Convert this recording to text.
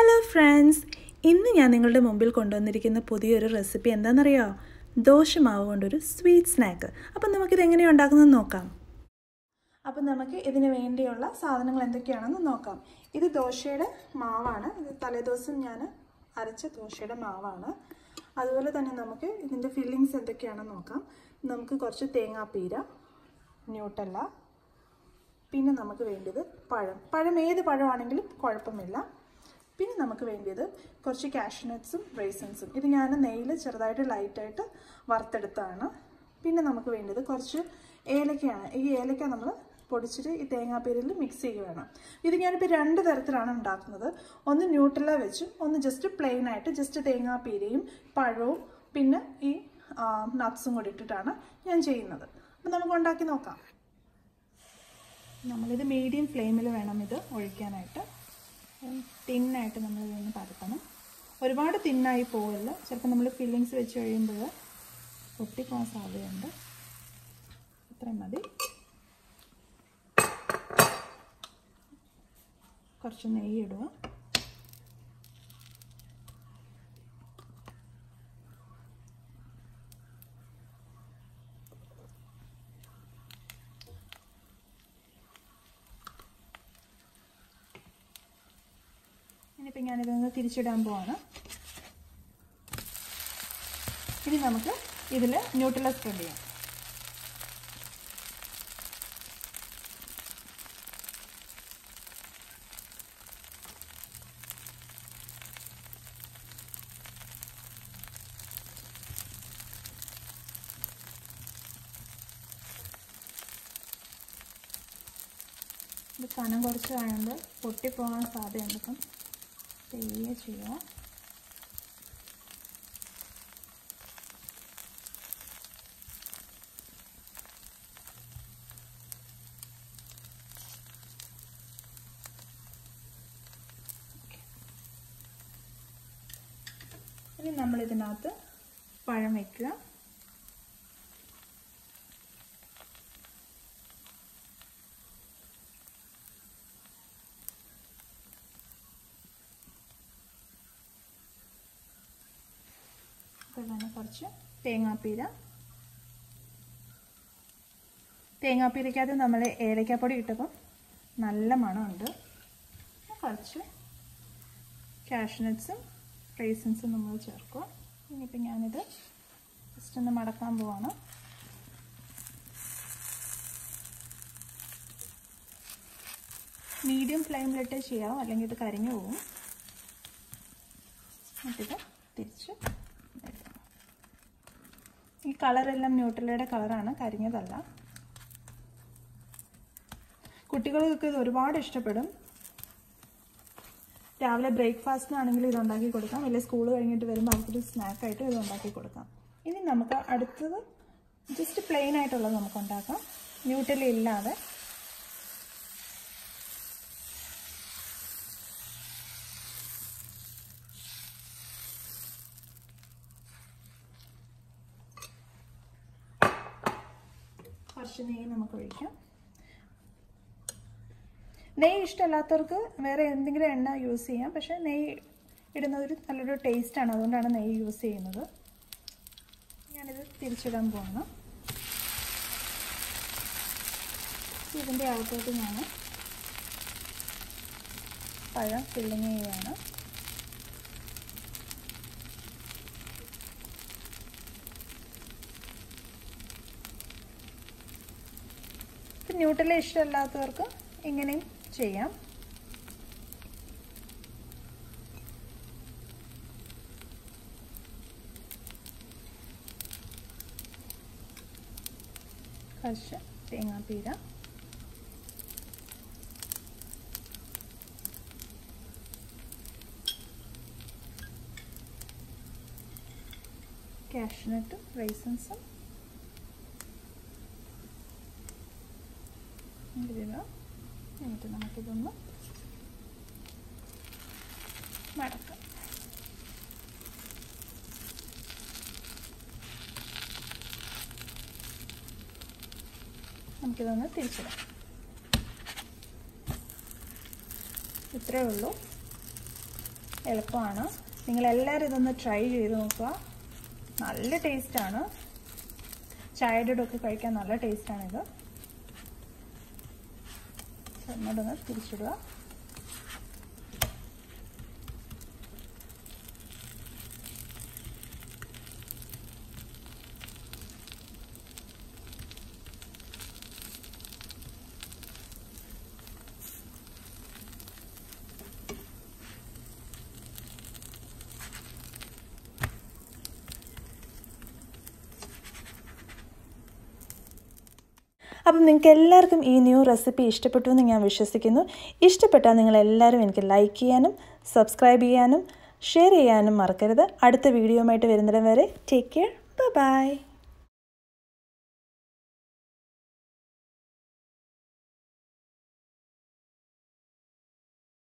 Hello friends ഇന്ന് ഞാൻ നിങ്ങളുടെ മുമ്പിൽ കൊണ്ടുവന്നിരിക്കുന്ന പുതിയൊരു റെസിപ്പി എന്താണെന്നറിയോ? ദോശമാവ് കൊണ്ടൊരു സ്വീറ്റ് സ്നാക്ക് അപ്പം നമുക്കിത് എങ്ങനെയാണ് ഉണ്ടാക്കുന്നത് നോക്കാം. അപ്പം നമുക്ക് ഇതിന് വേണ്ടിയുള്ള സാധനങ്ങൾ എന്തൊക്കെയാണെന്ന് നോക്കാം. ഇത് ദോശയുടെ മാവാണ്. ഇത് തലേദിവസം ഞാൻ അരച്ച ദോശയുടെ മാവാണ്. അതുപോലെ തന്നെ നമുക്ക് ഇതിന്റെ ഫില്ലിങ്സ് എന്തൊക്കെയാണെന്ന് നോക്കാം. നമുക്ക് കുറച്ച് തേങ്ങാപ്പീര ന്യൂട്ടല്ല പിന്നെ നമുക്ക് വേണ്ടത് പഴം. പഴം ഏത് പഴമാണെങ്കിലും കുഴപ്പമില്ല. പിന്നെ നമുക്ക് വേണ്ടിയത് കുറച്ച് കാഷ്നട്ട്സും റേസൻസും ഇത് ഞാൻ നെയ്യിൽ ചെറുതായിട്ട് ലൈറ്റായിട്ട് വറുത്തെടുത്താണ് പിന്നെ നമുക്ക് വേണ്ടത് കുറച്ച് ഏലക്കയാണ്. ഈ ഏലക്ക നമ്മൾ പൊടിച്ചിട്ട് ഈ തേങ്ങാപ്പീരിൽ മിക്സ് ചെയ്യുക വേണം ഇത് ഞാനിപ്പോൾ രണ്ട് തരത്തിലാണ് ഉണ്ടാക്കുന്നത്. ഒന്ന് ന്യൂട്രല വെച്ചും ഒന്ന് ജസ്റ്റ് പ്ലെയിൻ ആയിട്ട് ജസ്റ്റ് തേങ്ങാപ്പീരയും പഴവും പിന്നെ ഈ നട്ട്സും കൂടി ഇട്ടിട്ടാണ് ഞാൻ ചെയ്യുന്നത്. അപ്പം നമുക്ക് ഉണ്ടാക്കി നോക്കാം. നമ്മളിത് മീഡിയം ഫ്ലെയിമിൽ വേണം ഇത് ഒഴിക്കാനായിട്ട്. തിന്നായിട്ട് നമ്മൾ ഇതിന് പരത്തണം. ഒരുപാട് തിന്നായി പോവില്ല. ചിലപ്പോൾ നമ്മൾ ഫില്ലിങ്സ് വെച്ച് കഴിയുമ്പോൾ പൊട്ടിപ്പോകാൻ സാധ്യതയുണ്ട്. ഇത്രയും മതി. കുറച്ച് നെയ്യ് ഇടുക. ഇനിയിപ്പോൾ ഞാനിതൊന്ന് തിരിച്ചിടാൻ പോവാണ്. ഇനി നമുക്ക് ഇതിൽ ന്യൂട്രല സ്പ്രെഡ് ചെയ്യാം. കനം കഴിയുമ്പോൾ പൊട്ടിപ്പോകാൻ സാധ്യതയുണ്ട് പെയ്യെ ചെയ്യുക ഇനി നമ്മളിതിനകത്ത് പഴം വയ്ക്കുക അതുപോലെ കുറച്ച് തേങ്ങാപ്പീര. തേങ്ങാപ്പീരയ്ക്കകത്ത് നമ്മൾ ഏലക്കാപ്പൊടി ഇട്ടപ്പം നല്ല മണമുണ്ട്. കുറച്ച് കാഷ്നട്ട്സും റേസൻസും നമ്മൾ ചേർക്കുക ഇനിയിപ്പോൾ ഞാനിത് ജസ്റ്റ് ഒന്ന് മടക്കാൻ പോവാണ്. മീഡിയം ഫ്ലെയിമിലിട്ട് ചെയ്യാം അല്ലെങ്കിൽ ഇത് കരിഞ്ഞു പോവും. എന്നിട്ടിത് തിരിച്ച് ഈ കളറെല്ലാം ന്യൂട്രലയുടെ കളറാണ് കരിഞ്ഞതല്ല. കുട്ടികൾക്ക് ഇത് ഒരുപാട് ഇഷ്ടപ്പെടും. രാവിലെ ബ്രേക്ക്ഫാസ്റ്റിനാണെങ്കിലും ഇത് ഉണ്ടാക്കി കൊടുക്കാം. അല്ലെങ്കിൽ സ്കൂൾ കഴിഞ്ഞിട്ട് വരുമ്പോൾ അവർക്കൊരു സ്നാക്കായിട്ട് ഇത് ഉണ്ടാക്കി കൊടുക്കാം. ഇനി നമുക്ക് അടുത്തത് ജസ്റ്റ് പ്ലെയിൻ ആയിട്ടുള്ളത് നമുക്ക് ഉണ്ടാക്കാം. ന്യൂട്രലി ഇല്ലാതെ. നെയ്യ് നമുക്ക് ഒഴിക്കാം നെയ്യ് ഇഷ്ടമല്ലാത്തവർക്ക് വേറെ എന്തെങ്കിലും എണ്ണ യൂസ് ചെയ്യാം. പക്ഷേ നെയ്യ് ഇടുന്നത് ഒരു നല്ലൊരു ടേസ്റ്റാണ് അതുകൊണ്ടാണ് നെയ്യ് യൂസ് ചെയ്യുന്നത്. ഞാനിത് തിരിച്ചിടാൻ പോകണം ഇതിന്റെ അകത്തോട്ട് ഞാൻ പഴം ഫില്ലിങ് ചെയ്യുകയാണ്. ന്യൂട്രല ഇഷ്ടമല്ലാത്തവർക്ക് ഇങ്ങനെയും ചെയ്യാം. കുറച്ച് തേങ്ങാപ്പീര. കാഷ്നട്ടും റൈസൻസും ഇടുക എന്നിട്ട് നമുക്കിതൊന്ന് മടക്കാം. നമുക്കിതൊന്ന് തിരിച്ചിടാം. ഇത്രയേ ഉള്ളൂ. എളുപ്പമാണ്. നിങ്ങളെല്ലാവരും ഇതൊന്ന് ട്രൈ ചെയ്ത് നോക്കുക. നല്ല ടേസ്റ്റാണ് ചായയുടെ ഒക്കെ കഴിക്കാൻ നല്ല ടേസ്റ്റാണിത് ഒന്നുകൂടെ തിരിച്ചിടുക അപ്പം നിങ്ങൾക്ക് എല്ലാവർക്കും ഈ ന്യൂ റെസിപ്പി ഇഷ്ടപ്പെട്ടു എന്ന് ഞാൻ വിശ്വസിക്കുന്നു. ഇഷ്ടപ്പെട്ടാൽ നിങ്ങളെല്ലാവരും എനിക്ക് ലൈക്ക് ചെയ്യാനും സബ്സ്ക്രൈബ് ചെയ്യാനും ഷെയർ ചെയ്യാനും മറക്കരുത്. അടുത്ത വീഡിയോയുമായിട്ട് വരുന്നിടം വരെ ടേക്ക് കെയർ. ബൈ.